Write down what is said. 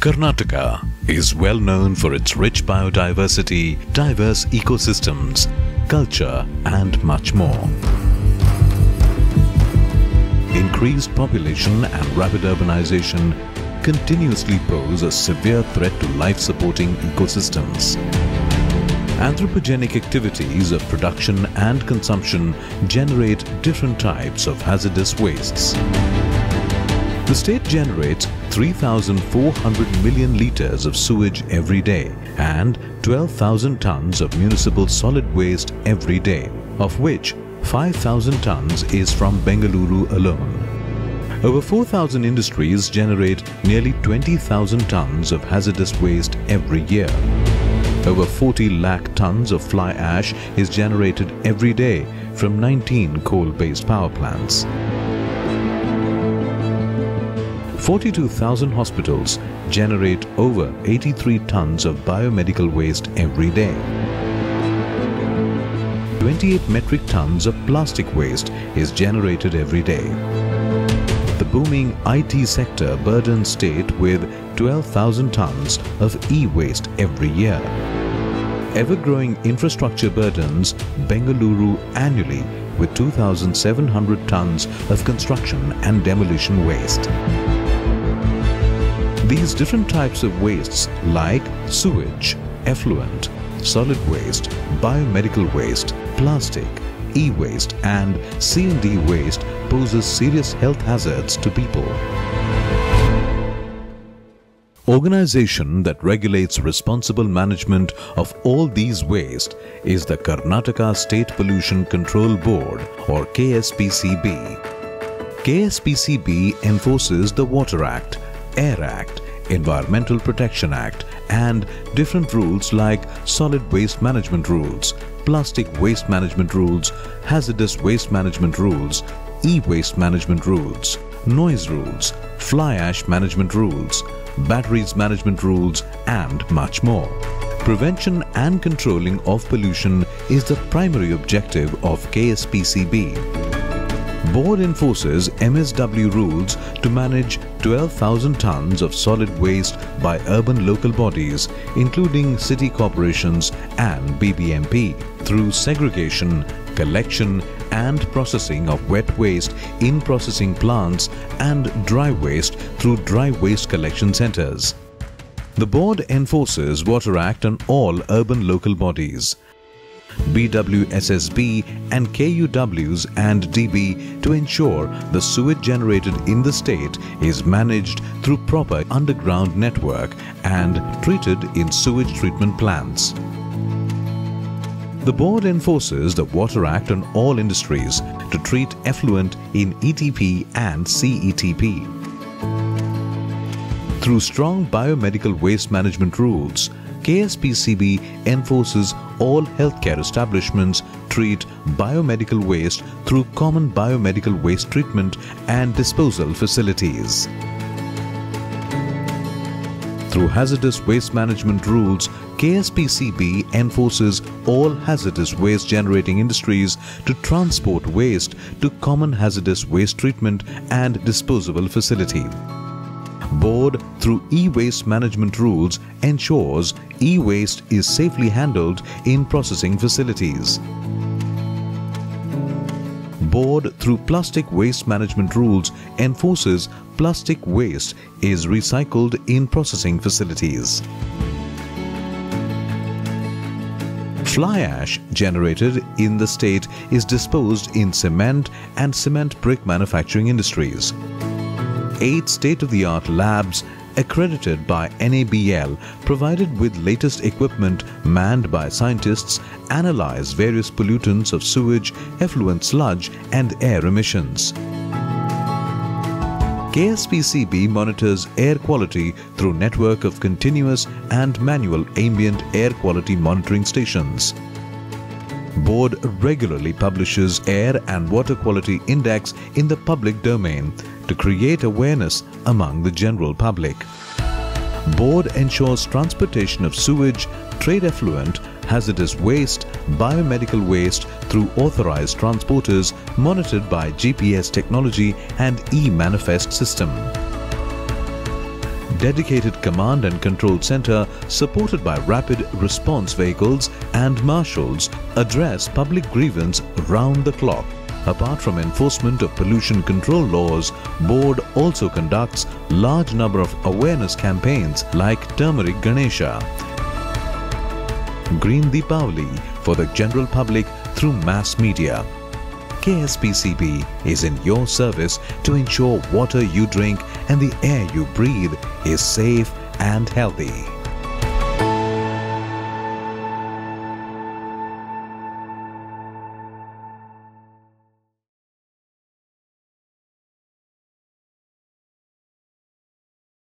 Karnataka is well known for its rich biodiversity, diverse ecosystems, culture, and much more. Increased population and rapid urbanization continuously pose a severe threat to life-supporting ecosystems. Anthropogenic activities of production and consumption generate different types of hazardous wastes. The state generates 3,400 million litres of sewage every day and 12,000 tons of municipal solid waste every day, of which 5,000 tons is from Bengaluru alone. Over 4,000 industries generate nearly 20,000 tons of hazardous waste every year. Over 40 lakh tons of fly ash is generated every day from 19 coal-based power plants. 42,000 hospitals generate over 83 tons of biomedical waste every day. 28 metric tons of plastic waste is generated every day. The booming IT sector burdens state with 12,000 tons of e-waste every year. Ever-growing infrastructure burdens Bengaluru annually with 2,700 tons of construction and demolition waste. These different types of wastes like sewage, effluent, solid waste, biomedical waste, plastic, e-waste and C&D waste poses serious health hazards to people. Organization that regulates responsible management of all these waste is the Karnataka State Pollution Control Board or KSPCB. KSPCB enforces the Water Act, Air Act, Environmental Protection Act and different rules like solid waste management rules, plastic waste management rules, hazardous waste management rules, e-waste management rules, noise rules, fly ash management rules, batteries management rules and much more. Prevention and controlling of pollution is the primary objective of KSPCB. Board enforces MSW rules to manage 12,000 tons of solid waste by urban local bodies including city corporations and BBMP through segregation, collection and processing of wet waste in processing plants and dry waste through dry waste collection centers. The board enforces Water Act on all urban local bodies. BWSSB and KUWs and DB to ensure the sewage generated in the state is managed through proper underground network and treated in sewage treatment plants. The board enforces the Water Act on all industries to treat effluent in ETP and CETP. Through strong biomedical waste management rules, KSPCB enforces all healthcare establishments treat biomedical waste through common biomedical waste treatment and disposal facilities. Through hazardous waste management rules, KSPCB enforces all hazardous waste generating industries to transport waste to common hazardous waste treatment and disposal facility. Board through e-waste management rules ensures e-waste is safely handled in processing facilities. Board through plastic waste management rules enforces plastic waste is recycled in processing facilities. Fly ash generated in the state is disposed in cement and cement brick manufacturing industries eight state-of-the-art labs accredited by NABL provided with latest equipment manned by scientists analyze various pollutants of sewage, effluent sludge and air emissions. KSPCB monitors air quality through network of continuous and manual ambient air quality monitoring stations. Board regularly publishes air and water quality index in the public domain to create awareness among the general public. Board ensures transportation of sewage, trade effluent, hazardous waste, biomedical waste through authorized transporters monitored by GPS technology and e-manifest system. Dedicated command and control center supported by rapid response vehicles and marshals address public grievance round the clock. Apart from enforcement of pollution control laws, board also conducts large number of awareness campaigns like Turmeric Ganesha, Green Deepavali for the general public through mass media. KSPCB is in your service to ensure water you drink and the air you breathe is safe and healthy.